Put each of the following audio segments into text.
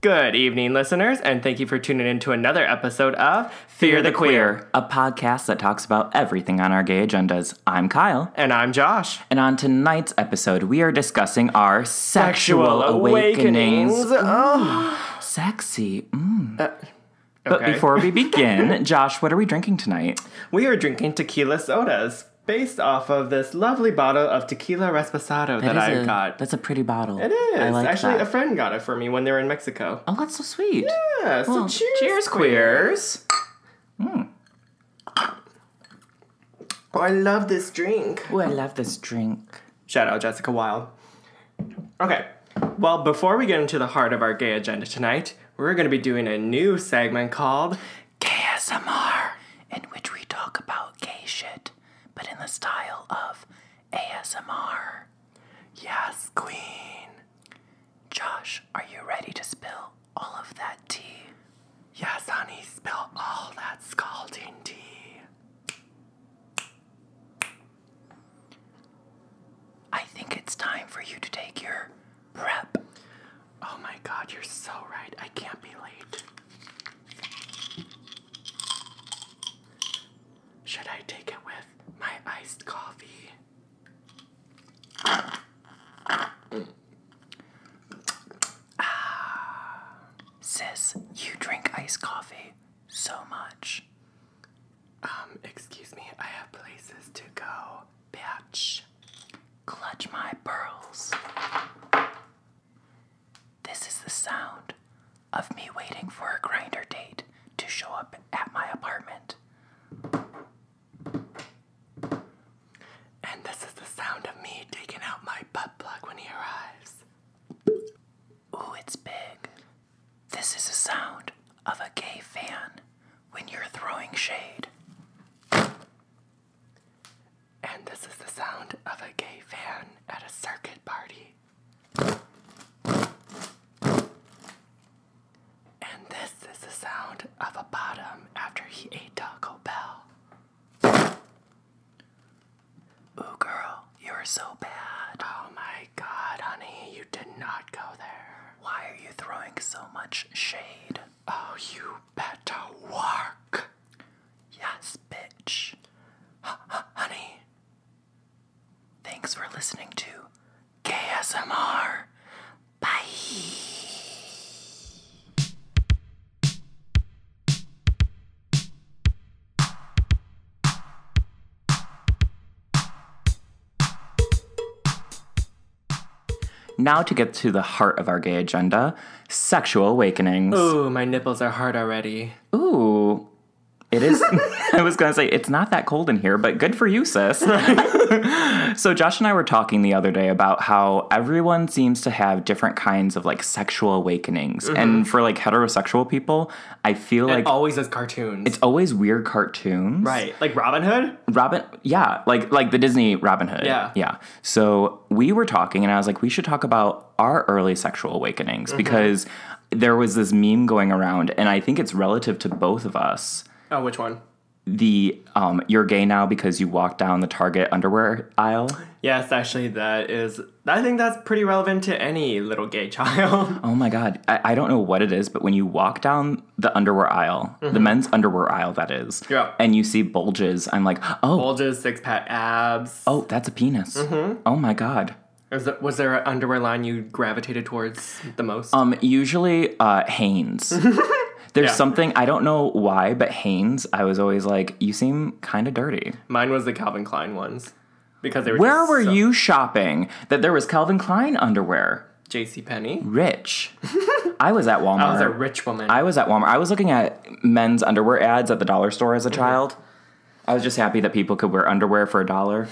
Good evening, listeners, and thank you for tuning in to another episode of Fear, the, Queer. a podcast that talks about everything on our gay agendas. I'm Kyle. And I'm Josh. And on tonight's episode, we are discussing our sexual, awakenings. Oh. Sexy. Mm. But Okay. before we begin, Josh, what are we drinking tonight? We are drinking tequila sodas based off of this lovely bottle of tequila resposado that I a, got. That's a pretty bottle. It is. I like Actually, that. a friend got it for me when they were in Mexico. oh, that's so sweet. Yeah, so Well, cheers, cheers, queers. Mm. Oh, I love this drink. Oh, I love this drink. Shout out Jessica Wilde. Okay, well, before we get into the heart of our gay agenda tonight, we're going to be doing a new segment called KSMR, in which we talk about gay shit, but in the style of ASMR. Yes, Queen. Josh, are you ready to spill all of that tea? Yes, honey, spill all that scalding tea. I think it's time for you to take your prep. Oh my god, you're so right. I can't be late. Should I take it with my iced coffee? Sis, you drink iced coffee so much. Um, excuse me, I have places to go, bitch. Clutch my pearls. This is the sound of me waiting for a Grindr date to show up at my apartment. And this is the sound of me taking out my butt plug when he arrives. Ooh, it's big. This is a sound of a gay fan when you're throwing shade. And this is the sound of a gay fan at a circuit party. And this is the sound of a bottom after he ate Taco Bell. Ooh, you're so bad. Oh my god, honey, you did not go there. Why are you throwing so much shade? Oh, you better work. Yes, bitch. Honey, Thanks for listening to KSMR. Now to get to the heart of our gay agenda, sexual awakenings. ooh, my nipples are hard already. Ooh. It is. I was going to say, it's not that cold in here, but good for you, sis. so, Josh and I were talking the other day about how everyone seems to have different kinds of like sexual awakenings. And for like heterosexual people, I feel like Always as cartoons. it's always weird cartoons. right, like Robin Hood? Robin, yeah, like like the Disney Robin Hood. Yeah. yeah. So we were talking, and I was like, we should talk about our early sexual awakenings Mm-hmm. because there was this meme going around, and I think it's relative to both of us. Oh, which one? The um, you're gay now because you walked down the Target underwear aisle. Yes, actually, that is. I think that's pretty relevant to any little gay child. Oh my god, I, I don't know what it is, but when you walk down the underwear aisle, the men's underwear aisle, that is, Mm-hmm. Yeah. and you see bulges, I'm like, oh, Bulges, six pack abs. oh, that's a penis. Mm-hmm. Oh my god. Was there, was there an underwear line you gravitated towards the most? Um, usually uh, Hanes. There's Yeah. something I don't know why, but Hanes, I was always like, you seem kind of dirty. Mine was the Calvin Klein ones because they were. Where were so- you shopping that there was Calvin Klein underwear? J.C. Penney. Rich. I was at Walmart. I was a rich woman. I was at Walmart. I was looking at men's underwear ads at the dollar store as a Mm-hmm. child. I was just happy that people could wear underwear for a dollar.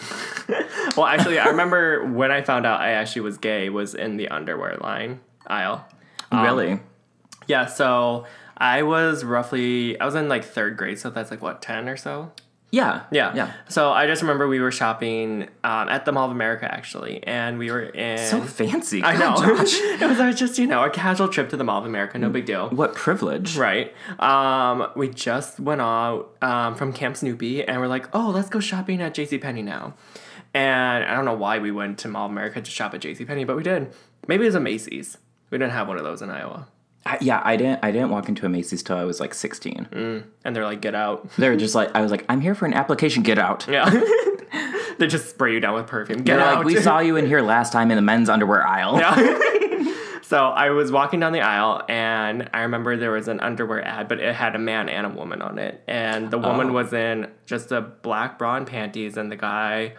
well, actually, I remember when I found out I actually was gay was in the underwear line aisle. Um, really? Yeah, so I was roughly I was in like third grade, so that's like what ten or so. Yeah. Yeah, Yeah. So I just remember we were shopping um, at the Mall of America actually, and we were in. So fancy. I know. God, it was uh, just you know a casual trip to the Mall of America, no big deal. what privilege. Right. Um, we just went out um, from Camp Snoopy and we're like, oh, let's go shopping at JCPenney now. And I don't know why we went to Mall of America to shop at JCPenney, but we did. Maybe it was a Macy's. We didn't have one of those in Iowa. I, yeah, I didn't. I didn't walk into a Macy's till I was like 16. And they're like, get out. They were just like, I was like, I'm here for an application. Get out. Yeah. they just spray you down with perfume. Get They're out. like, we saw you in here last time in the men's underwear aisle. Yeah. So I was walking down the aisle and I remember there was an underwear ad, but it had a man and a woman on it. And the woman Oh. was in just a black bra and panties, and the guy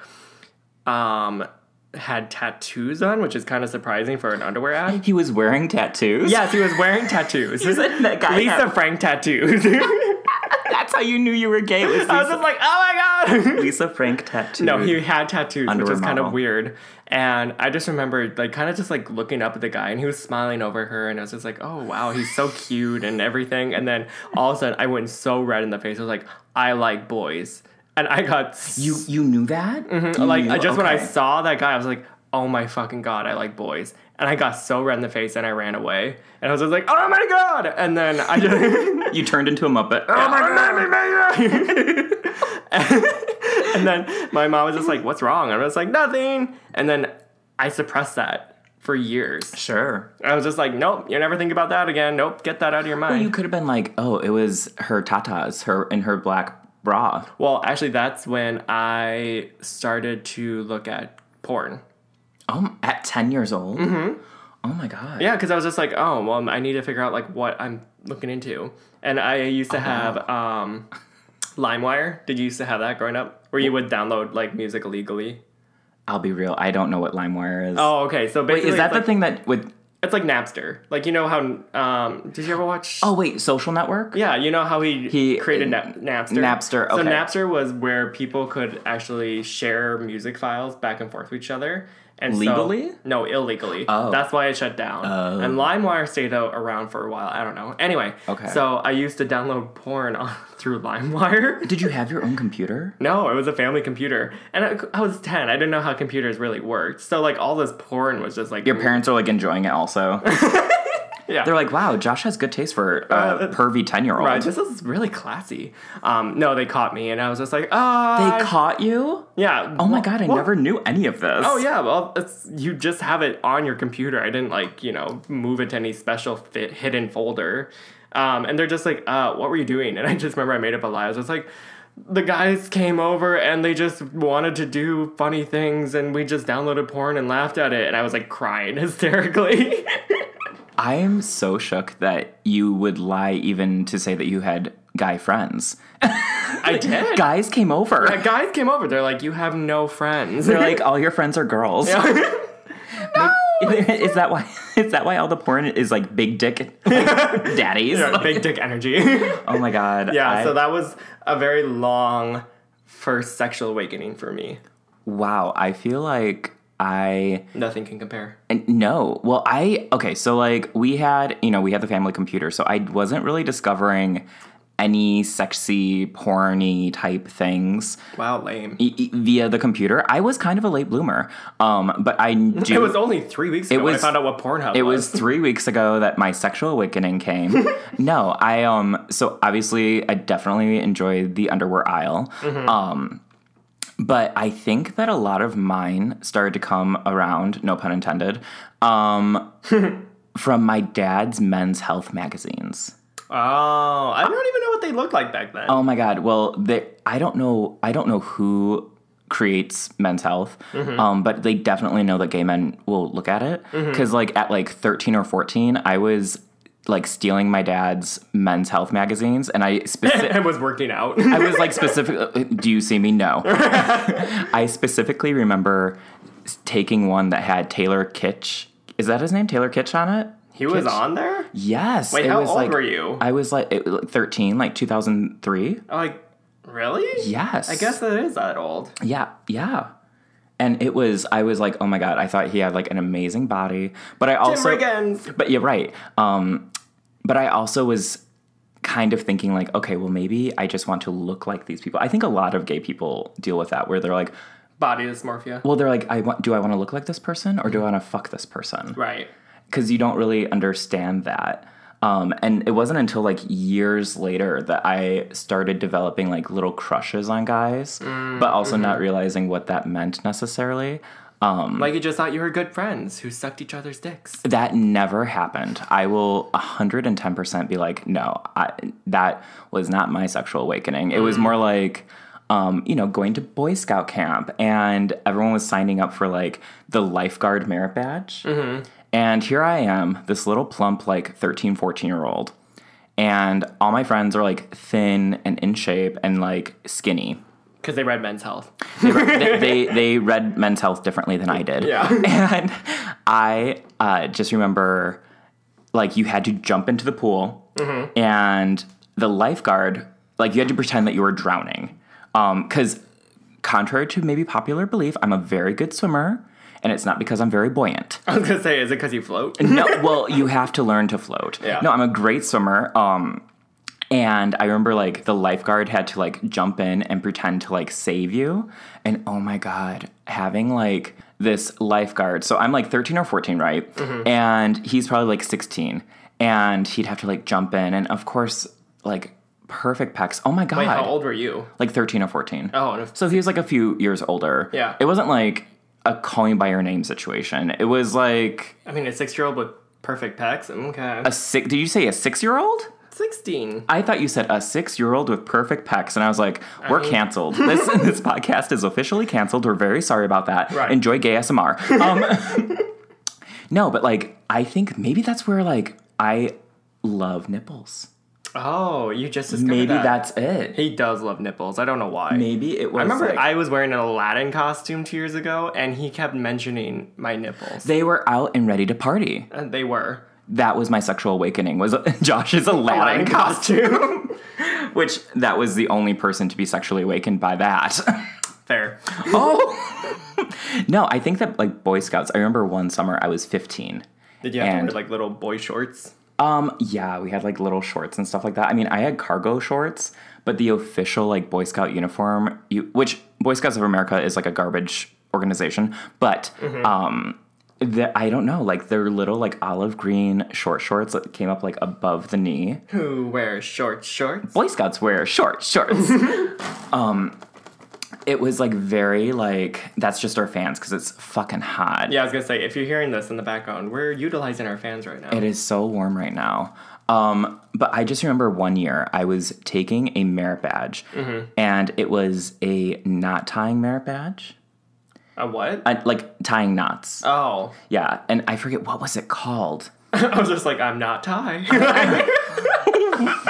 um, had tattoos on, which is kind of surprising for an underwear ad. He was wearing tattoos. Yes, he was wearing tattoos. that guy Lisa Frank tattoos. That's how you knew you were gay. Was I was just like, oh my god. Lisa Frank tattoos. No, he had tattoos, which was kind of weird. And I just remember, like, kind of just like looking up at the guy, and he was smiling over her, and I was just like, "Oh wow, he's so cute and everything." And then all of a sudden, I went so red in the face. I was like, "I like boys," and I got You you knew that? Mm-hmm. You like knew- I just when I okay. saw that guy, I was like, "Oh my fucking god, I like boys." And I got so red in the face, and I ran away. And I was just like, "Oh my god!" And then I just. you turned into a muppet. Oh my god! and then my mom was just like, "What's wrong?" And I was like, "Nothing." And then I suppressed that for years. Sure. I was just like, "Nope, you never think about that again. Nope, get that out of your mind." You could have been like, oh, it was her tatas, her in her black bra. well, actually, that's when I started to look at porn. Oh, at ten years old. Mm-hmm. Oh my god. Yeah, because I was just like, "Oh, well, I need to figure out like what I'm looking into." And I used to have um, LimeWire. Did you used to have that growing up, where you would download like music illegally? I'll be real. I don't know what LimeWire is. Oh, okay. So wait, is that the like- thing that with? It's like Napster. Like you know how um did you ever watch Oh wait, social network. Yeah, you know how he, He- created Na- Napster. Napster, So. Napster was where people could actually share music files back and forth with each other. And so- Legally? no, illegally. Oh. That's why it shut down. Oh. And LimeWire stayed out around for a while. I don't know. Anyway. Okay. So I used to download porn on, through LimeWire. Did you have your own computer? No, it was a family computer, and I, I was ten. I didn't know how computers really worked. So like all this porn was just like Your parents are like enjoying it also. Yeah, They're like, wow, Josh has good taste for a Uh, pervy ten year old. Right, this is really classy. Um, no, they caught me, and I was just like, ah, They caught you? yeah. Oh my god, I Well, never knew any of this. Oh yeah, well, it's you just have it on your computer. I didn't like you know move it to any special fit hidden folder. Um, and they're just like, uh, what were you doing? And I just remember I made up a lie. I was just like. The guys came over and they just wanted to do funny things, and we just downloaded porn and laughed at it. And I was like crying hysterically. I am so shook that you would lie even to say that you had guy friends. I did. Guys came over. The guys came over. They're like, you have no friends. They're like, all your friends are girls. No. is that why? Is that why all the porn is like big dick like, daddies? Yeah, big dick energy. Oh my god. yeah, I- so that was a very long first sexual awakening for me. wow. I feel like I Nothing can compare. And no. Well, I okay, so like we had, you know, we had the family computer, so I wasn't really discovering any sexy porny type things Wow, lame. e- e- via the computer. I was kind of a late bloomer. Um, but I do It was only three weeks ago when was- I found out what Pornhub it was. was three weeks ago that my sexual awakening came. no, I um so obviously I definitely enjoyed the underwear aisle. Mm-hmm. Um but I think that a lot of mine started to come around, no pun intended, um from my dad's men's health magazines. Oh, I don't even know what they looked like back then. Oh my god. Well, they I don't know I don't know who creates men's health Mm-hmm. um but they definitely know that gay men will look at it Mm-hmm. cuz like at like 13 or 14 I was like stealing my dad's men's health magazines and I specific I was working out. I was like specifically do you see me no I specifically remember taking one that had Taylor Kitsch is that his name Taylor Kitsch on it he was on there? Yes. Wait, it how was old like, were you? I was like, 13, like 2003. Like, really? Yes. I guess that is that old. Yeah, yeah. And it was, I was like, oh my god, I thought he had like an amazing body, but I also, but you're right. Um, but I also was kind of thinking like, okay, well maybe I just want to look like these people. I think a lot of gay people deal with that, where they're like, Body dysmorphia. well, they're like, I want, do I want to look like this person or do I want to fuck this person? Right. because you don't really understand that. Um, and it wasn't until like years later that I started developing like little crushes on guys, but also not realizing what that meant necessarily. Um, like you just thought you were good friends who sucked each other's dicks. That never happened. I will 110% be like, no, I, that was not my sexual awakening. It was more like, um, you know, going to Boy Scout camp and everyone was signing up for like the lifeguard merit badge. And here I am, this little plump, like 13, 14 year old. And all my friends are like thin and in shape and like skinny. Because they read Men's Health. They, they, they, they read Men's Health differently than I did. Yeah. And I uh, just remember, like, you had to jump into the pool, and the lifeguard, like, you had to pretend that you were drowning. Because, contrary to maybe popular belief, I'm a very good swimmer, and it's not because I'm very buoyant. I was gonna say, is it because you float? No, well, you have to learn to float. Yeah. No, I'm a great swimmer. Um, and I remember like the lifeguard had to like jump in and pretend to like save you. And oh my God, having like this lifeguard. So I'm like 13 or 14, right? Mm-hmm. And he's probably like 16. And he'd have to like jump in. And of course, like perfect pecs. Oh my God. Wait, how old were you? Like 13 or 14. Oh, and if, So he was like a few years older. Yeah. It wasn't like a call me by your name situation. It was like I mean, a six-year-old with perfect pecs. Okay, a six. Did you say a six year old? sixteen. I thought you said a six year old with perfect pecs, and I was like, we're mean- canceled. This this podcast is officially canceled. We're very sorry about that. Right. Enjoy gay SMR. Um, no, but like, I think maybe that's where like I love nipples. Oh, you just discovered Maybe that. that's it. He does love nipples. I don't know why. Maybe it was. I remember like- I was wearing an Aladdin costume two years ago, and he kept mentioning my nipples. they were out and ready to party. and they were That was my sexual awakening. Was Josh's Aladdin costume. which that was the only person to be sexually awakened by that. Fair. oh no, I think that like Boy Scouts. I remember one summer I was 15. Did you have And- to wear like little boy shorts? Um, yeah, we had like little shorts and stuff like that. I mean, I had cargo shorts, but the official like Boy Scout uniform, you, which Boy Scouts of America is like a garbage organization, but um, the, I don't know, like their little like olive green short shorts that came up like above the knee. Who wears short shorts? Boy Scouts wear short shorts. um, it was like very like that's just our fans because it's fucking hot. Yeah, I was gonna say if you're hearing this in the background, we're utilizing our fans right now. It is so warm right now. Um, but I just remember one year I was taking a merit badge, and it was a knot tying merit badge, A what? uh, like tying knots. oh, Yeah, and I forget what was it called. I was just like, I'm not Thai.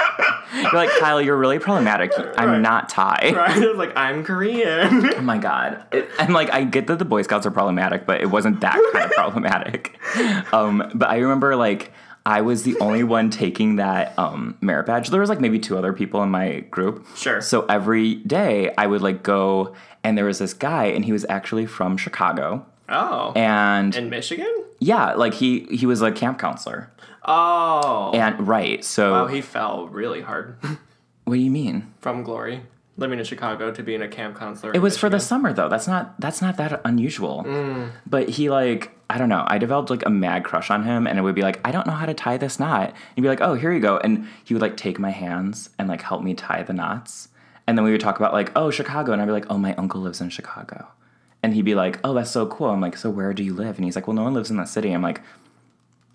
You're like Kyle, you're really problematic. I'm Right. not Thai. right? Like, I'm Korean. Oh my god! It, and like, I get that the Boy Scouts are problematic, but it wasn't that kind of problematic. Um, but I remember like I was the only one taking that um, merit badge. There was like maybe two other people in my group. Sure. So every day I would like go, and there was this guy, and he was actually from Chicago, oh, and in Michigan? yeah, like he he was a camp counselor, Oh, and right. So wow, he fell really hard what do you mean? from glory, living in Chicago to being a camp counselor. It was for the summer though. That's not that's not that unusual. Mm. But he like I don't know. I developed like a mad crush on him, and it would be like I don't know how to tie this knot. And he'd be like, Oh, here you go, and he would like take my hands and like help me tie the knots. And then we would talk about like oh Chicago, and I'd be like Oh my uncle lives in Chicago, and he'd be like Oh that's so cool. I'm like So where do you live? And he's like Well no one lives in that city. I'm like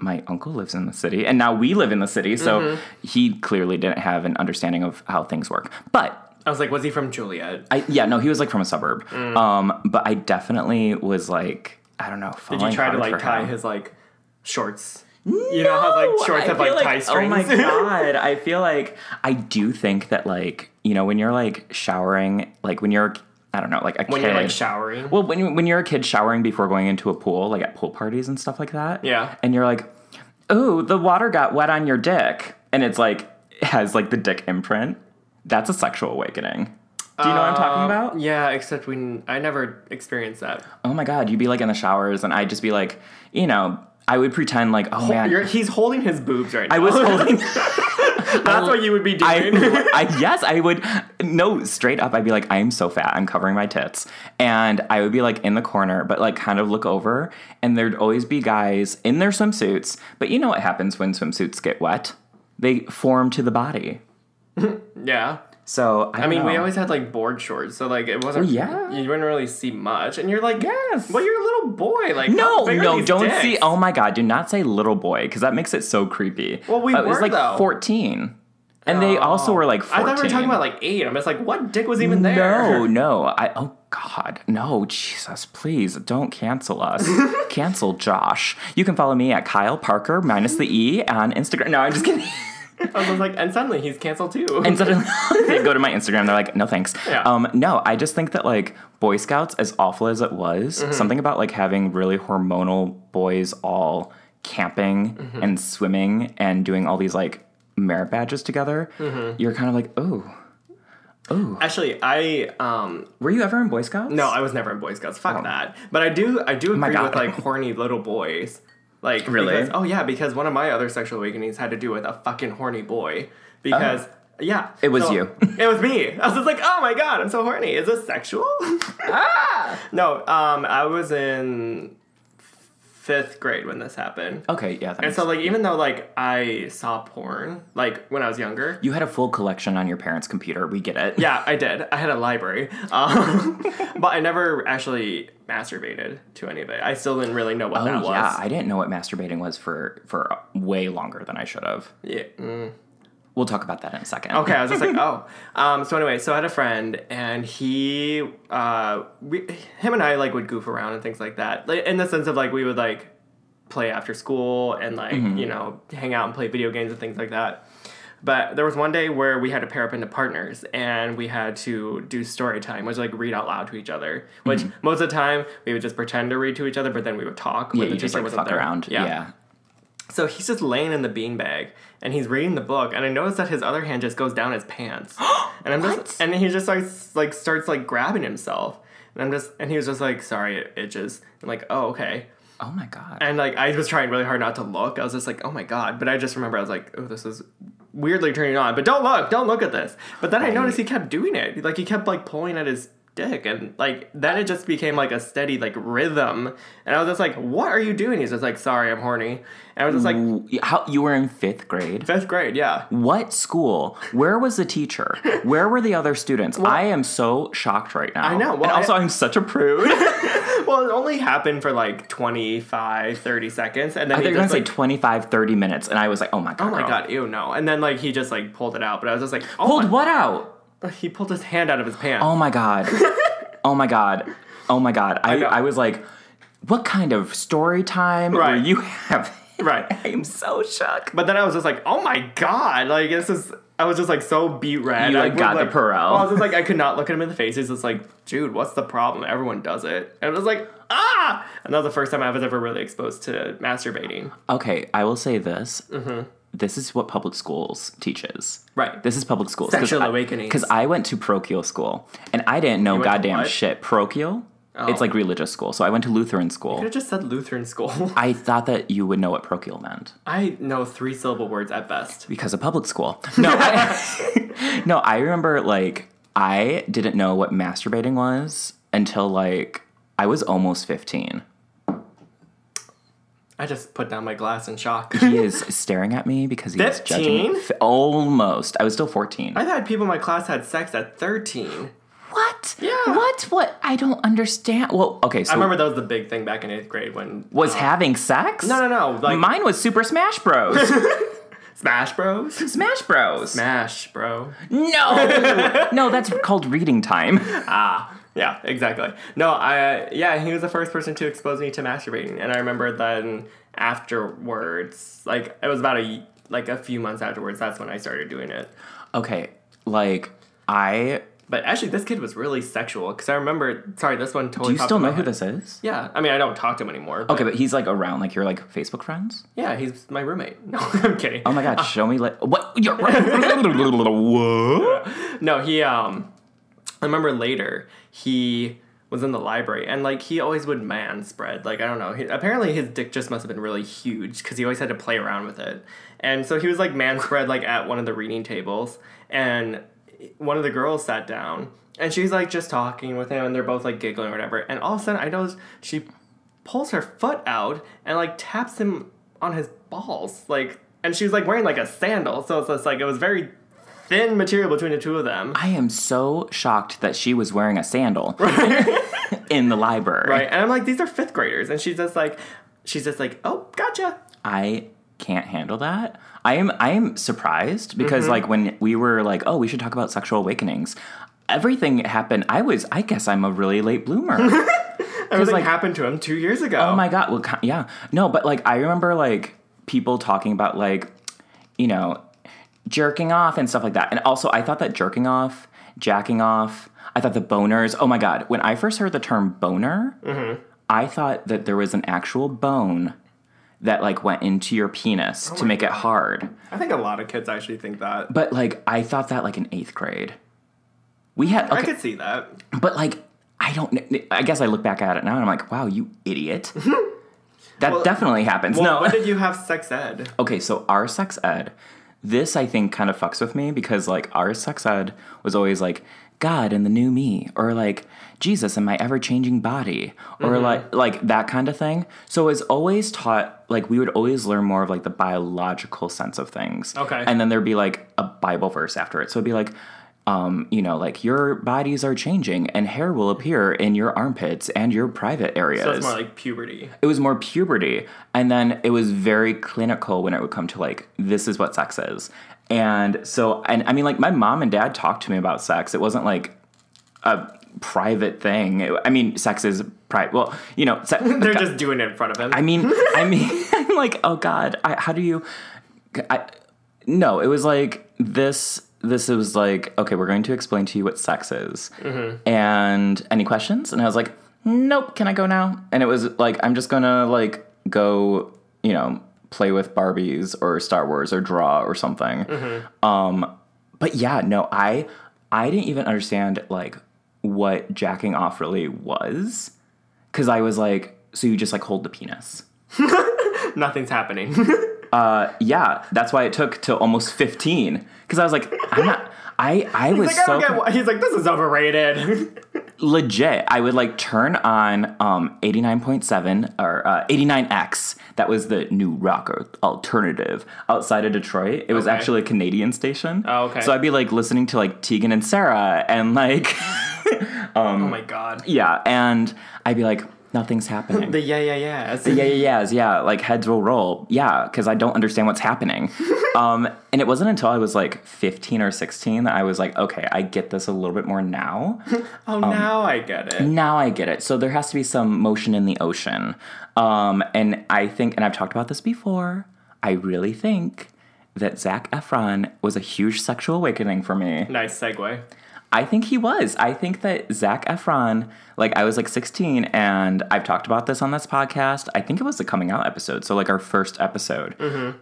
my uncle lives in the city and now we live in the city so he clearly didn't have an understanding of how things work but I was like, was he from Joliet? I yeah, no, he was like from a suburb. Um, but I definitely was like, I don't know. Did you try to like tie him. his like shorts? you know how like shorts I have feel like, tie strings. Oh my god! I feel like I do think that like you know when you're like showering, like when you're I don't know like a when kid. you're like showering. well, when you, when you're a kid showering before going into a pool, like at pool parties and stuff like that. Yeah. And you're like, oh, the water got wet on your dick, and it's like it has like the dick imprint. That's a sexual awakening. Do you know what I'm talking Uh, about? Yeah, except when I never experienced that. oh my god, you'd be like in the showers, and I'd just be like, you know, I would pretend like, oh man, You're, he's holding his boobs right now. I was holding. That's what you would be doing. I, I yes, I would. No, straight up, I'd be like, I'm so fat, I'm covering my tits, and I would be like in the corner, but like kind of look over, and there'd always be guys in their swimsuits. But you know what happens when swimsuits get wet? They form to the body. yeah. So I, I mean, don't we always had like board shorts, so like it wasn't. Oh, yeah. You wouldn't really see much, and you're like, Yes. Well, you're a little boy. Like, No, no, don't dicks? see. Oh my god, do not say little boy because that makes it so creepy. Well, we uh, was were, like though. 14. And they also Oh. were like I thought we were talking about like eight. I'm just like, what dick was even there? No, no. I oh god. No, Jesus, please don't cancel us. cancel Josh. You can follow me at Kyle Parker minus the E on Instagram. No, I'm just kidding. I was like, and suddenly he's canceled too. And suddenly they go to my Instagram, they're like, no thanks. Yeah. Um, no, I just think that like Boy Scouts, as awful as it was, Mm-hmm. something about like having really hormonal boys all camping Mm-hmm. and swimming and doing all these like merit badges together, Mm-hmm. you're kind of like, oh. Oh. Actually, I um Were you ever in Boy Scouts? no, I was never in Boy Scouts. Fuck Oh. that. But I do I do my agree with like horny little boys. Like Really? because- oh yeah, because one of my other sexual awakenings had to do with a fucking horny boy. Because yeah, Oh. It was so- you. it was me. I was just like, oh my god, I'm so horny. Is this sexual? ah! No, um, I was in fifth grade when this happened. Okay, yeah, And so like even though like I saw porn like when I was younger. you had a full collection on your parents' computer. We get it. Yeah, I did. I had a library, um, but I never actually masturbated to any of it. I still didn't really know what Oh that was. yeah, I didn't know what masturbating was for for way longer than I should have. yeah. mm. We'll talk about that in a second. Okay, I was just like, oh. Um, so anyway, so I had a friend, and he, uh, we, him and I like would goof around and things like that, like, in the sense of like we would like play after school and like Mm-hmm. you know hang out and play video games and things like that. But there was one day where we had to pair up into partners and we had to do story time, which like read out loud to each other. Which most of the time we would just pretend to read to each other, but then we would talk. Mm-hmm. Yeah, you just like fuck there. around. yeah. So he's just laying in the beanbag and he's reading the book, and I notice that his other hand just goes down his pants, and I'm What? just and he just starts like starts like grabbing himself, and I'm just and he was just like, sorry, it itches. I'm like, oh okay, Oh my god. and like I was trying really hard not to look. I was just like, oh my god, but I just remember I was like, oh this is weirdly turning on, but don't look, don't look at this. But then I Right. noticed he kept doing it, like he kept like pulling at his dick and like then it just became like a steady like rhythm and i was just like what are you doing he's just like sorry i'm horny and i was just like How you were in fifth grade? Fifth grade, yeah. What school? Where was the teacher? Where were the other students? I am so shocked right now. I know, well, and also, I- I, am such a prude. Well, it only happened for like 25, 30 seconds. And then I he thought you were just gonna like, say 25, 30 minutes, and I was like, oh my god. oh my girl. God, ew, no. And then like he just like pulled it out. But I was just like, oh Pulled my- what out? He pulled his hand out of his pants. Oh my god. oh my god. Oh my god. I, know. I, was like, what kind of story time Right. you having? Right. I'm so shook. But then I was just like, oh my God. Like, this is. I was just like so beat red. You, I like, would, got the Perel. Well, I was just like, I could not look at him in the face. He's just like, dude, what's the problem? Everyone does it. And I was like, ah! And that was the first time I was ever really exposed to masturbating. Okay, I will say this. This is what public schools teaches. Right. This is public schools. Sexual awakenings. Because I went to parochial school and I didn't know goddamn shit. Parochial? Oh. It's like religious school. So I went to Lutheran school. could have just said Lutheran school. I thought that you would know what parochial meant I know three syllable words at best. because of public school. No, I, no, I remember like I didn't know what masturbating was until like I was almost 15. I just put down my glass in shock. He is staring at me because he is judging me. 15? F- Almost. I was still 14. I've had people in my class had sex at 13. What? Yeah. What? What? I don't understand. Well, okay, so I remember that was the big thing back in eighth grade when. was having sex? No, no, no. Like Mine was Super Smash Bros. Smash Bros. Smash Bros. Smash, bro. No, no, that's called reading time. Ah, yeah, exactly. No, I yeah, he was the first person to expose me to masturbating, and I remember then afterwards, like it was about a like a few months afterwards. That's when I started doing it. Okay, like I. But actually, this kid was really sexual because I remember. Sorry, this one totally. Do you still know who this is? Yeah, I mean, I don't talk to him anymore. Okay, but he's like around, like you're like Facebook friends. yeah, he's my roommate. No, I'm kidding. Oh my god, show me like what? You're, what? No, he um I remember later he was in the library and like he always would man spread like I don't know he, apparently his dick just must have been really huge because he always had to play around with it. And so he was like man spread like at one of the reading tables and one of the girls sat down and she's like just talking with him and they're both like giggling or whatever. And all of a sudden I notice she pulls her foot out and like taps him on his balls like and she was like wearing like a sandal so it's just like it was very thin material between the two of them. I am so shocked that she was wearing a sandal in the library. Right. And I'm like, these are fifth graders. And she's just like, she's just like, oh, gotcha. I can't handle that. I am I am surprised because Mm-hmm. like when we were like, oh, we should talk about sexual awakenings. Everything happened. I was. I guess I'm a really late bloomer. Everything like- happened to him two years ago. Oh my god. Well, yeah. No, but like I remember like people talking about like, you know, jerking off and stuff like that. And also, I thought that jerking off, jacking off, I thought the boners. Oh my god. When I first heard the term boner, mm-hmm. I thought that there was an actual bone that like went into your penis oh to my make it hard. I think a lot of kids actually think that. But like I thought that like in eighth grade. We had I could see that. but like I don't. I guess I look back at it now and I'm like, wow, you idiot. that Well- definitely happens. Well, no. when did you have sex ed? okay, so our sex ed, this I think kind of fucks with me because like our sex ed was always like God and the new me, or like Jesus and my ever changing body, or Mm-hmm. like like that kind of thing. So it's always taught like we would always learn more of like the biological sense of things. Okay. and then there'd be like a Bible verse after it. So it'd be like. Um, you know, like your bodies are changing and hair will appear in your armpits and your private areas. So it's more like puberty. it was more puberty. And then it was very clinical when it would come to like this is what sex is. And so and i mean like my mom and dad talked to me about sex. It wasn't like a private thing. It- i mean sex is private well you know se- They're just doing it in front of him. i mean i mean i'm like oh god I, how do you I, no it was like this this was like okay we're going to explain to you what sex is. And any questions? And i was like nope can i go now? And it was like i'm just gonna like go you know play with barbies or star wars or draw or something. Um but yeah no i i didn't even understand like what jacking off really was. Because i was like so you just like hold the penis. Nothing's happening. yeah, that's why it took to almost 15 because I was like, I'm not. I I was like, I so get He's like, this is overrated. legit. I would like turn on um 89.7 or uh, 89X. That was the new rock or alternative outside of Detroit. It was Okay. actually a Canadian station. Oh, okay. So I'd be like listening to like Tegan and Sara and like oh my god. yeah, and I'd be like, nothing's happening. The yeah yeah yeah. yeah, yeah, yeah, yeah. Like heads will roll. Yeah, because I don't understand what's happening. um, and it wasn't until I was like 15 or 16 that I was like, okay, I get this a little bit more now. Oh, Um, now I get it. now I get it. So there has to be some motion in the ocean. Um, and I think, and I've talked about this before, I really think that Zac Efron was a huge sexual awakening for me. Nice segue. I think he was. I think that Zac Efron, like I was like 16, and I've talked about this on this podcast. I think it was the coming out episode, so like our first episode.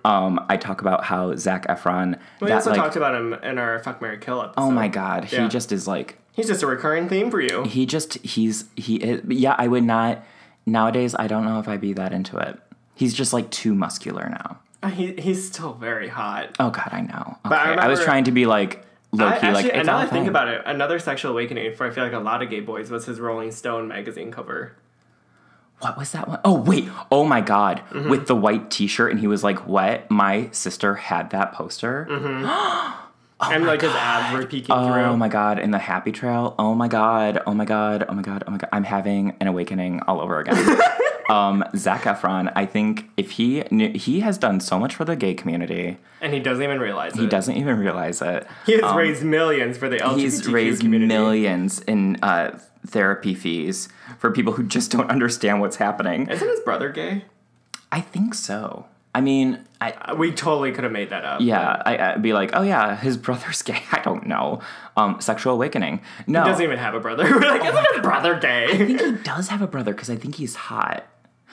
Um, I talk about how Zac Efron. We that, also like, talked about him in our Fuck Mary Kill episode. oh my god, Yeah. he just is like He's just a recurring theme for you. he just he's he is. Yeah, I would not nowadays. I don't know if I'd be that into it. He's just like too muscular now. He, he's still very hot. Oh god, I know. Okay, But I I, was trying to be like low I, key, actually, like and now I think about it, another sexual awakening for I feel like a lot of gay boys was his Rolling Stone magazine cover. What was that one? Oh wait! Oh my god! Mm-hmm. With the white T-shirt, and he was like "What?" My sister had that poster. and like his abs were peeking Oh through. Oh my god! In the Happy Trail. Oh my god! Oh my god! Oh my god! Oh my god! I'm having an awakening all over again. um, Zac Efron. I think if he knew, he has done so much for the gay community, And he doesn't even realize it. he it. doesn't even realize it. He has raised millions for the LGBTQ He's raised community. millions in uh, therapy fees for people who just don't understand what's happening. Isn't his brother gay? I think so. I mean, I, Uh, We totally could have made that up. Yeah, I, I'd be like, oh yeah, his brother's gay. I don't know. Um, sexual awakening. No, He doesn't even have a brother. We're like, isn't his brother gay? I think he does have a brother because I think he's hot.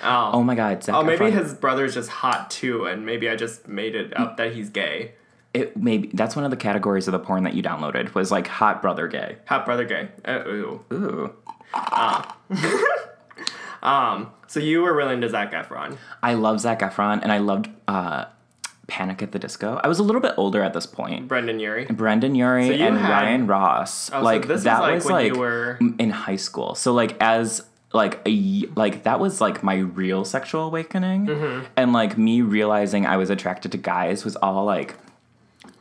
Oh. Oh my god, Oh, maybe Efron. his brother's just hot too, and maybe I just made it up that he's gay. It maybe that's one of the categories of the porn that you downloaded was like hot brother gay. Hot brother gay. Uh, ooh. Ooh, Um. So you were really into Zac Efron. I love Zac Efron and I loved uh, Panic at the Disco. I was a little bit older at this point. Brendon Urie. Brendon Urie So and had- Ryan Ross. Oh, so like this was, that like, was when like you were- in high school. So like as like a like that was like my real sexual awakening, Mm-hmm. and like me realizing I was attracted to guys was all like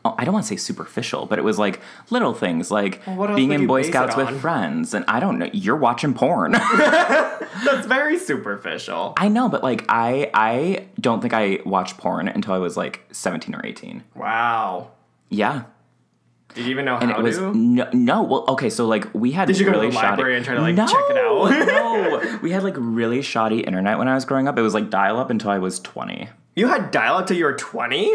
Oh, I don't want to say superficial, but it was like little things like else being in Boy Scouts with friends. And I don't know, you're watching porn. That's very superficial. I know, but like I I don't think I watched porn until I was like 17 or 18. Wow. Yeah. Did you even know And how it was to? no, no, well, okay, so like we had Did you go to the shoddy. library and try to, like, no, check it out? no, we had like really shoddy internet when I was growing up. It was like dial up until I was 20. You had dial-up till you were 20?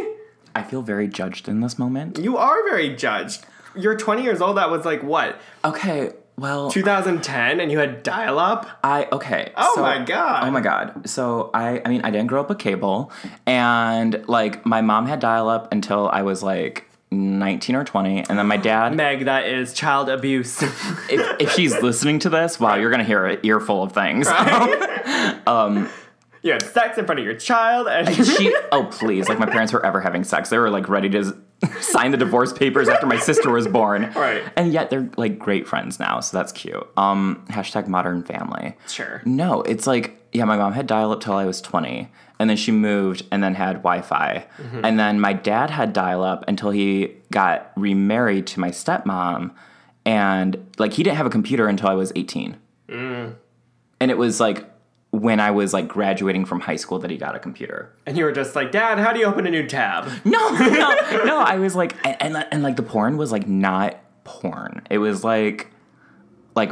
I feel very judged in this moment. You are very judged. You're 20 years old. That was like what? Okay, well, 2010, and you had dial-up. I okay. Oh so- my God. Oh my god. So I I mean I didn't grow up with cable and like my mom had dial up until I was like 19 or 20 and then my dad Meg, that is child abuse. if, if she's listening to this, wow, you're going to hear an earful of things. Um, you had sex in front of your child, and she oh please, like my parents were ever having sex. They were like ready to sign the divorce papers after my sister was born. Right. And yet they're like great friends now, so that's cute. Um hashtag modern family. sure. No, it's like yeah, my mom had dial up till I was 20, and then she moved and then had Wi-Fi. And then my dad had dial up until he got remarried to my stepmom and like he didn't have a computer until I was 18. And it was like when I was like graduating from high school that he got a computer. And you were just like, Dad, how do you open a new tab? No, no, no. I was like, and, and and like the porn was like not porn. It was like, like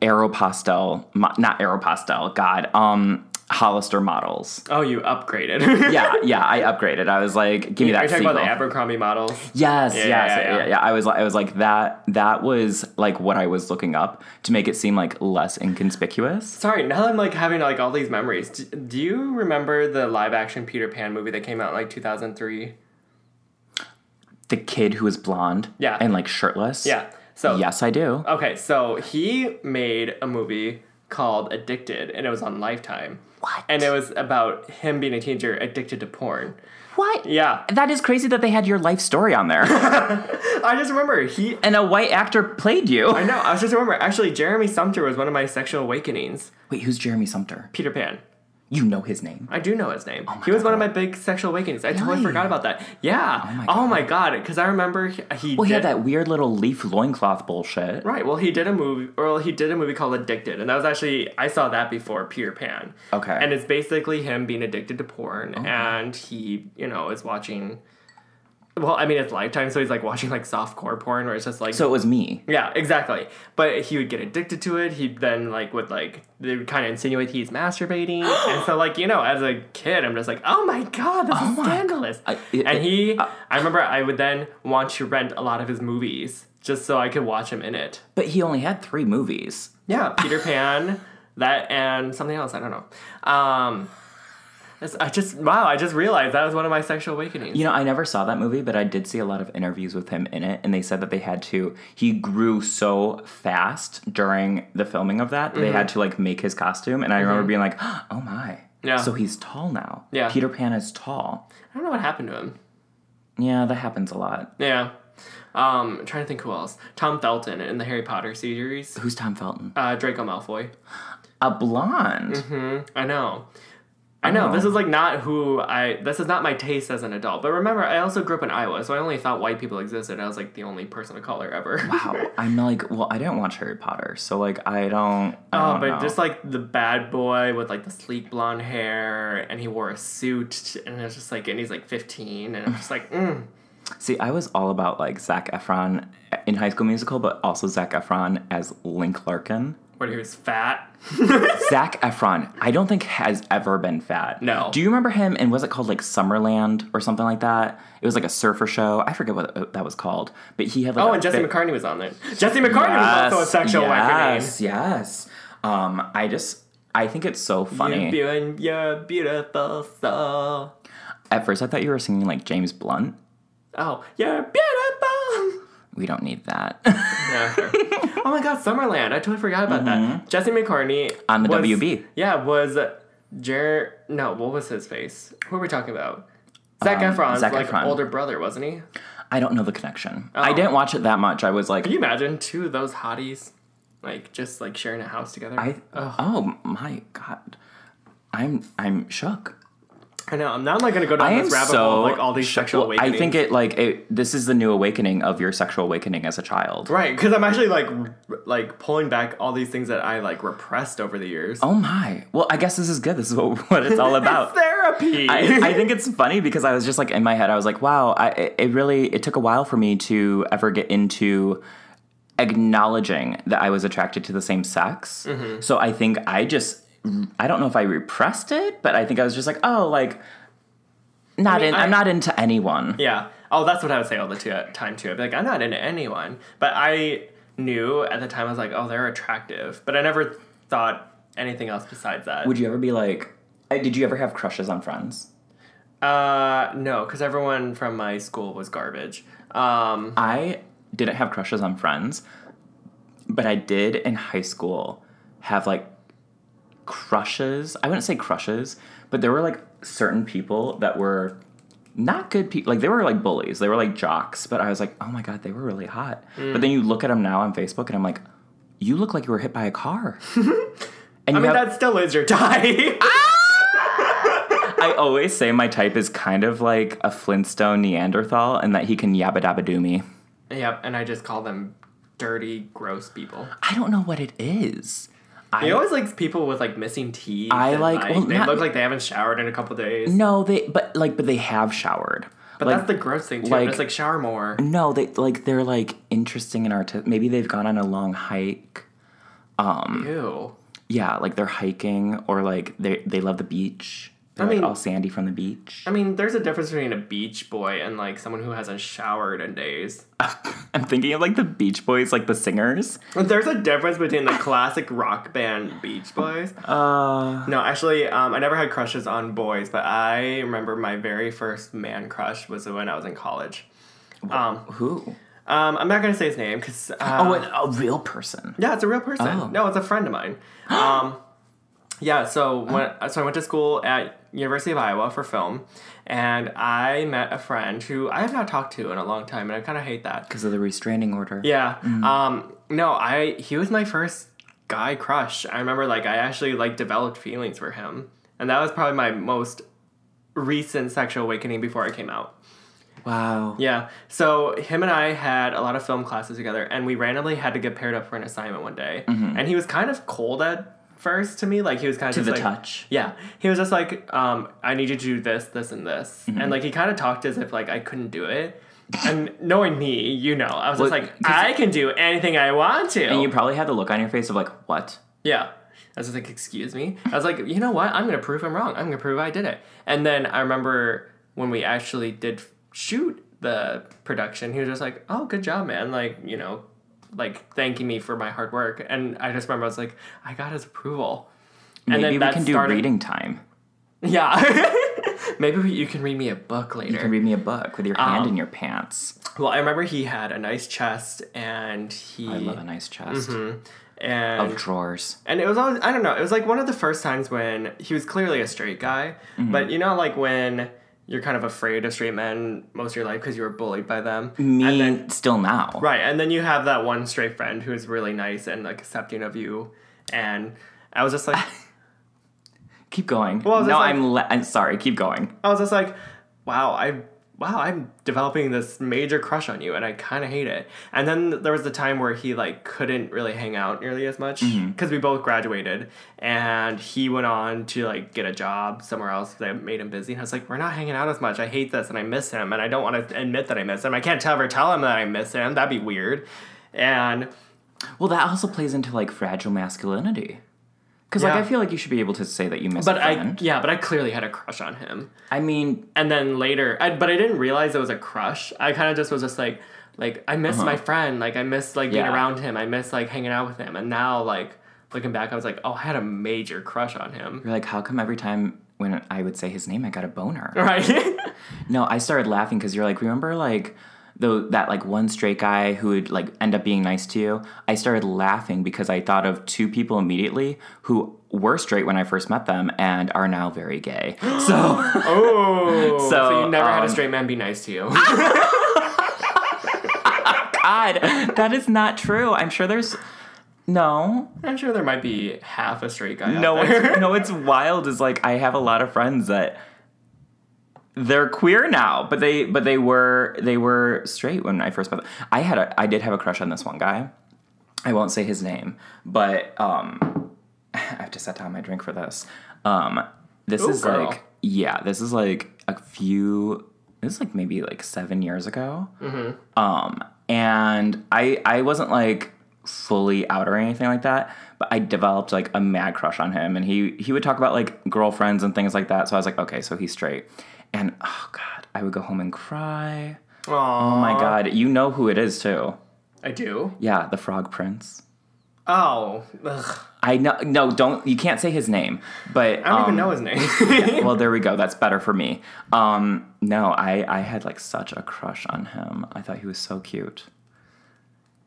Aeropostale, mo- not Aeropostale. God, um, Hollister models. Oh, you upgraded. Yeah, yeah. I upgraded. I was like, give me Are that you talking about the. Abercrombie models? Yes, Yeah, yes, yeah, yeah, yeah. yeah, I was, like- I was like that. That was like what I was looking up to make it seem like less inconspicuous. Sorry, now I'm like having like all these memories. Do, do you remember the live action Peter Pan movie that came out in like 2003? The kid who was blonde, Yeah. and like shirtless. Yeah. So Yes, I do. Okay, so he made a movie called Addicted, and it was on Lifetime. What? And it was about him being a teenager addicted to porn. What? Yeah, That is crazy that they had your life story on there. I just remember he. and a white actor played you. I know. I was just remember. Actually, Jeremy Sumpter was one of my sexual awakenings. Wait, who's Jeremy Sumpter? Peter Pan. You know his name. I do know his name. Oh my he was God. one of my big sexual awakenings. I totally forgot about that. Yeah. Oh Oh my my god. Because I remember he, he Well, he did had that weird little leaf loincloth bullshit. Right. Well, he did a movie, or he did a movie called Addicted, and that was actually I saw that before Peter Pan. Okay. And it's basically him being addicted to porn, Oh. and he, you know, is watching. Well, I mean, it's Lifetime, so he's like watching like softcore porn, where it's just like. So it was me. yeah, exactly. But he would get addicted to it. He then like would like they would kind of insinuate he's masturbating, and so like you know, as a kid, I'm just like, oh my god, this is my scandalous. I- it- and he, uh, I remember, I would then want to rent a lot of his movies just so I could watch him in it. But he only had three movies. Yeah, Peter Pan, that and something else. I don't know. Um, I just wow, I just realized that was one of my sexual awakenings. You know, I never saw that movie, but I did see a lot of interviews with him in it, and they said that they had to. He grew so fast during the filming of that, that they had to like make his costume, and I remember being like, "Oh my!" Yeah. So he's tall now. Yeah. Peter Pan is tall. I don't know what happened to him. Yeah, that happens a lot. Yeah. Um, I'm trying to think who else. Tom Felton in the Harry Potter series. Who's Tom Felton? Uh, Draco Malfoy. A blonde. Mm-hmm. I know. I know. Oh. This is like not who I. This is not my taste as an adult. But remember, I also grew up in Iowa, so I only thought white people existed. I was like the only person of color ever. Wow. I'm like, well, I didn't watch Harry Potter, so like, I don't. I Oh, don't but know. just like the bad boy with like the sleek blonde hair, and he wore a suit, and it's just like, and he's like 15, and I'm just like, mm. See, I was all about like Zac Efron in High School Musical, but also Zac Efron as Link Larkin. Where he was fat. Zac Efron, I don't think has ever been fat. No. Do you remember him? And was it called like Summerland or something like that? It was like a surfer show. I forget what uh, that was called, but he had like. Oh, and Jesse bit- McCartney was on there. Jesse McCartney was also a sexual awakening. yes, yes. Um, I just I think it's so funny. You're, you're beautiful soul. At first, I thought you were singing like James Blunt. Oh, you're beautiful. We don't need that oh my god, Summerland. I totally forgot about that. Jesse McCartney Mm-hmm. On the was- WB. Yeah, was Jer no, what was his face? Who are we talking about? Zac Um, Efron's Zac like Efron. older brother, wasn't he? I don't know the connection. I Oh. didn't watch it that much. I was like, Can you imagine two of those hotties like just like sharing a house together? I oh my god, I'm I'm shook. I know. I'm not like gonna go down I this rabbit so hole like all these sexual well, awakenings. I think it like it, this is the new awakening of your sexual awakening as a child. right because I'm actually like r- like pulling back all these things that I like repressed over the years. Oh my! Well, I guess this is good. This is what, what it's all about. therapy. I, I think it's funny because I was just like in my head, I was like, wow, I, it- it really, it took a while for me to ever get into acknowledging that I was attracted to the same sex. Mm-hmm. So I think I just, I don't know if I repressed it, but I think I was just like, oh, like, not mean, in, I- I'm not into anyone. Yeah. Oh, that's what I would say all the time too. I'd be like, I'm not into anyone, but I knew at the time I was like, oh, they're attractive, but I never thought anything else besides that. Would you ever be like, uh, did you ever have crushes on friends? uh, no, because everyone from my school was garbage. Um, I didn't have crushes on friends, but I did in high school have like crushes. I wouldn't say crushes, but there were like certain people that were not good people. Like they were like bullies. They were like jocks, but I was like, oh my god, they were really hot. But then mm. you look at them now on Facebook, and I'm like, you look like you were hit by a car. and I mean, have, that still is your type. I always say my type is kind of like a Flintstone Neanderthal, and that he can yabba dabba do me. yep, and I just call them dirty, gross people. I don't know what it is. I, He always likes people with like missing teeth. I and, like- well, they not- look like they haven't showered in a couple days. No, they but like but they have showered. but like, that's the gross thing too. like- it's like shower more. no, they like they're like interesting and artistic. Maybe they've gone on a long hike. Um, Ew. Yeah, like they're hiking or like they they love the beach. They're I like mean- all sandy from the beach. I mean, there's a difference between a beach boy and like someone who hasn't showered in days. I'm thinking of like the Beach Boys, like the singers. There's a difference between the classic rock band Beach Boys. Uh, No, actually, um, I never had crushes on boys, but I remember my very first man crush was when I was in college. Um, who? um, I'm not gonna say his name because uh, Oh, a, a real person. yeah, it's a real person. Oh. No, it's a friend of mine. um, yeah, so when so I went to school at University of Iowa for film, and I met a friend who I have not talked to in a long time, and I kind of hate that. Because of the restraining order. Yeah. Mm. Um, no, I he was my first guy crush. I remember like I actually like developed feelings for him. And that was probably my most recent sexual awakening before I came out. Wow. Yeah. So him and I had a lot of film classes together and we randomly had to get paired up for an assignment one day. And he was kind of cold at first to me. Like he was kind of. To just the like, touch. Yeah. He was just like, um, I need you to do this, this, and this. Mm-hmm. And like he kind of talked as if like I couldn't do it. And knowing me, you know, I was just Well, like, 'cause- I can do anything I want to. And you probably had the look on your face of like, what? Yeah. I was just like, excuse me. I was like, you know what? I'm gonna prove I'm wrong. I'm gonna prove I did it. And then I remember when we actually did shoot the production, he was just like, oh, good job, man. Like, you know, like thanking me for my hard work. And I just remember I was like, I got his approval. And Maybe we can do started- reading time. Yeah. Maybe we- you can read me a book later. You can read me a book with your hand Um, in your pants. well, I remember he had a nice chest and he I love a nice chest and of drawers. And it was always, I don't know, it was like one of the first times when he was clearly a straight guy. But you know, like when you're kind of afraid of straight men most of your life because you were bullied by them. Me And then, still now. right. And then you have that one straight friend who's really nice and like accepting of you. And I was just like, Keep going. Well, I was no, like- I'm. Le- I'm sorry. Keep going. I was just like, wow, I. Wow, I'm developing this major crush on you, and I kind of hate it. And then there was the time where he like couldn't really hang out nearly as much mm-hmm. because we both graduated, and he went on to like get a job somewhere else that made him busy. And I was like, we're not hanging out as much. I hate this, and I miss him, and I don't want to admit that I miss him. I can't ever tell him that I miss him. That'd be weird. And Well, that also plays into like fragile masculinity. Because like I feel like you should be able to say that you miss but a I yeah, but I clearly had a crush on him. I mean, and then later I, but i didn't realize it was a crush i kind of just was just like like i miss my friend like i miss like being Uh-huh. Yeah. around him i miss like hanging out with him and now like looking back i was like oh i had a major crush on him you're like, how come every time when I would say his name, I got a boner? right No, I started laughing because you're like, remember like the that like one straight guy who would like end up being nice to you? I started laughing because I thought of two people immediately who were straight when I first met them and are now very gay. So oh so, So, you never had a um, straight man be nice to you God, that is not true. I'm sure there's no. i'm sure there might be half a straight guy No, it's, no, it's wild. Is like I have a lot of friends that they're queer now, but they but they were they were straight when I first met them. I had a I did have a crush on this one guy. I won't say his name, but um, I have to set down my drink for this. Um, this Ooh, is girl. like yeah, this is like a few. This is like maybe like seven years ago. Um, and I I wasn't like fully out or anything like that, but I developed like a mad crush on him, and he he would talk about like girlfriends and things like that. So I was like, okay, so he's straight, and oh god, I would go home and cry. Oh Oh my god, you know who it is too? I do. Yeah, the Frog Prince. Oh, ugh. I know. No, don't. You can't say his name. But I don't um, even know his name. well, there we go. That's better for me. Um, no, I I had like such a crush on him. I thought he was so cute.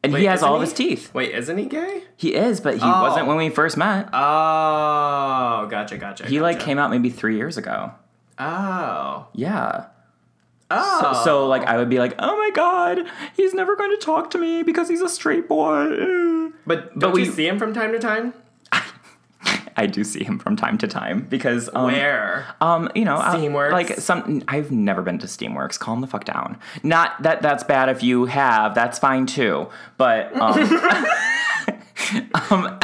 And Wait, he has all of he? his teeth. Wait, isn't he gay? He is, but he Oh. wasn't when we first met. Oh, gotcha, gotcha. he like came out maybe three years ago. Oh. Yeah. Oh. So, so like I would be like, oh my god, he's never going to talk to me because he's a straight boy. but but we- see him from time to time? I do see him from time to time because um, Where? Um, you know, Steamworks? Like some, I've never been to Steamworks. Calm the fuck down. Not that that's bad. If you have, that's fine too. But um, um,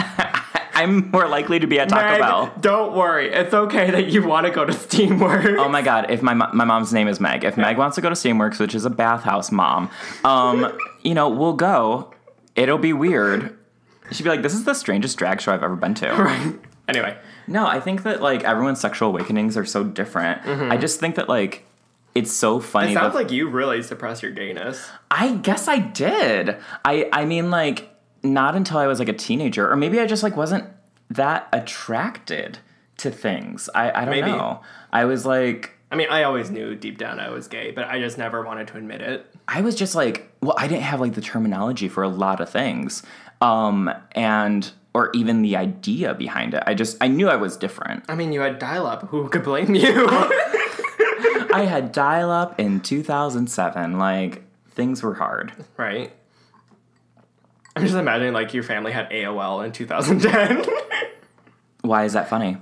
I'm more likely to be at Taco Meg, Bell. don't worry. It's okay that you want to go to Steamworks. Oh my god! If my my mom's name is Meg, if Meg wants to go to Steamworks, which is a bathhouse mom, um, you know, we'll go. It'll be weird. She'd be like, "This is the strangest drag show I've ever been to." Right. Anyway, No, I think that like everyone's sexual awakenings are so different. I just think that like it's so funny. Mm-hmm. it sounds like you really suppress your gayness. I guess I did. I I mean like not until I was like a teenager, or maybe I just like wasn't that attracted to things. I I don't Maybe. know. I was like I mean, I always knew deep down I was gay, but I just never wanted to admit it. I was just like well I didn't have like the terminology for a lot of things, um and or even the idea behind it. I just I knew I was different. I mean, you had dial up. Who could blame you? I had dial up in 2007. Like things were hard. right? I'm just imagining like your family had AOL in 2010. Why is that funny?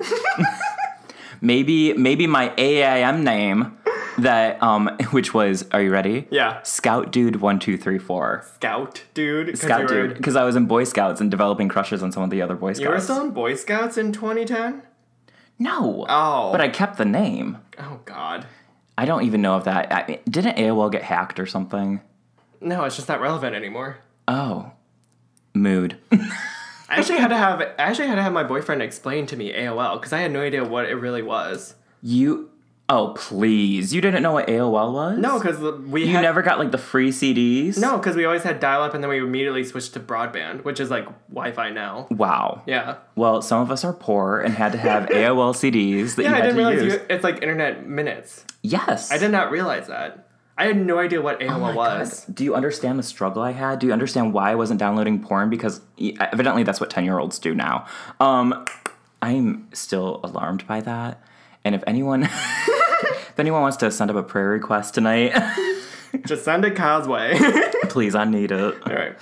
maybe maybe my AIM name that um which was are you ready? yeah. Scout dude one two three four. Scout dude. Scout dude because I was in Boy Scouts and developing crushes on some of the other Boy Scouts. You were still in Boy Scouts in 2010? no. Oh. But I kept the name. Oh, God. I don't even know if that I, didn't AOL get hacked or something. No, it's just not relevant anymore. Oh, mood. I actually had to have I actually had to have my boyfriend explain to me AOL because I had no idea what it really was. you. Oh please! You didn't know what AOL was? No, because we You had, never got like the free CDs. No, because we always had dial up and then we immediately switched to broadband, which is like Wi-Fi now. Wow. Yeah. Well, some of us are poor and had to have AOL CDs that Yeah, you I didn't to realize use. you, it's like internet minutes. Yes. I did not realize that. I had no idea what AOL Oh was. God. Do you understand the struggle I had? Do you understand why I wasn't downloading porn? Because evidently that's what 10 year olds do now. Um, I'm still alarmed by that. And if anyone. if anyone wants to send up a prayer request tonight, Just send it Kyle's way. please, I need it. All right.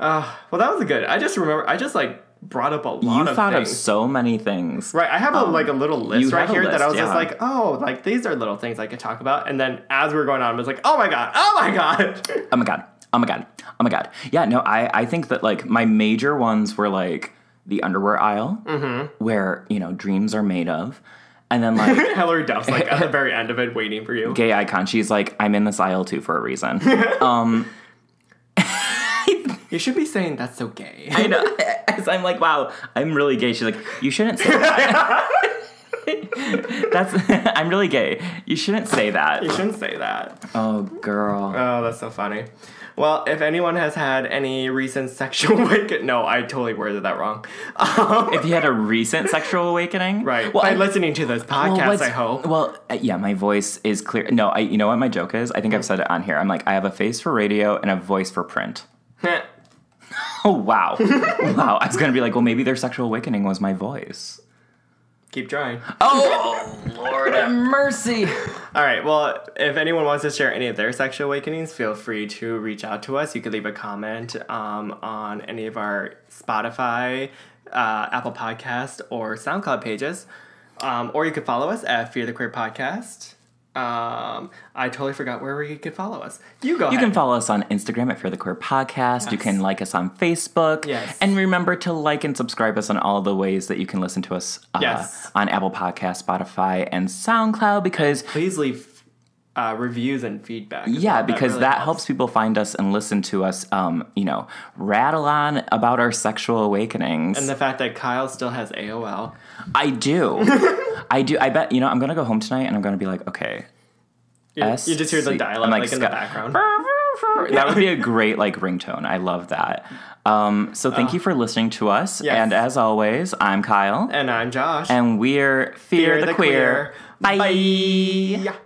Uh, well, that was good. I just remember. I just like brought up a lot of things. You thought things. of so many things. Right, I have a, like a little list right here that I was list, just like, oh, like these are little things I could talk about. And then as we are going on, I was like, oh my god, oh my god. Oh my god. Oh my god. Oh my god. Yeah, no, I, I think that like my major ones were like the underwear aisle, Mm-hmm. where, you know, dreams are made of. And then like Hilary Duff's like at the very end of it, waiting for you. gay icon, she's like, I'm in this aisle too for a reason. um You should be saying that's so gay. I know. As I'm like, wow, I'm really gay. She's like, you shouldn't say that. That's I'm really gay. You shouldn't say that. you shouldn't say that. Oh girl. Oh, that's so funny. Well, if anyone has had any recent sexual awakening, no, I totally worded that wrong. Um, If you had a recent sexual awakening, right. Well, By I- listening to this podcast, what's- I hope. Well, uh, yeah, my voice is clear. No, I. You know what my joke is? I think I've said it on here. I'm like, I have a face for radio and a voice for print. Oh wow, wow. I was gonna be like, well, maybe their sexual awakening was my voice. Keep trying. Oh Lord have mercy. All right. Well, if anyone wants to share any of their sexual awakenings, feel free to reach out to us. You could leave a comment um, on any of our Spotify, uh, Apple Podcast, or SoundCloud pages, um, or you could follow us at Fear the Queer Podcast. Um, I totally forgot where we could follow us. You go You ahead. can follow us on Instagram at Fear the Queer Podcast. You can like us on Facebook. Yes. And remember to like and subscribe us on all the ways that you can listen to us uh, Yes. on Apple Podcast, Spotify, and SoundCloud because Please leave uh, reviews and feedback. yeah, well. because really that helps people find us and listen to us um, you know, rattle on about our sexual awakenings. And the fact that Kyle still has AOL. I do. I do. I bet you know, I'm gonna go home tonight and I'm gonna be like, okay. You, you just hear the dialogue I'm like, in the background. That would be a great like ringtone. I love that. Um, so thank you for listening to us. Yes. And as always, I'm Kyle. And I'm Josh. And we're Fear, Fear the, the Queer. Queer. Bye. Bye.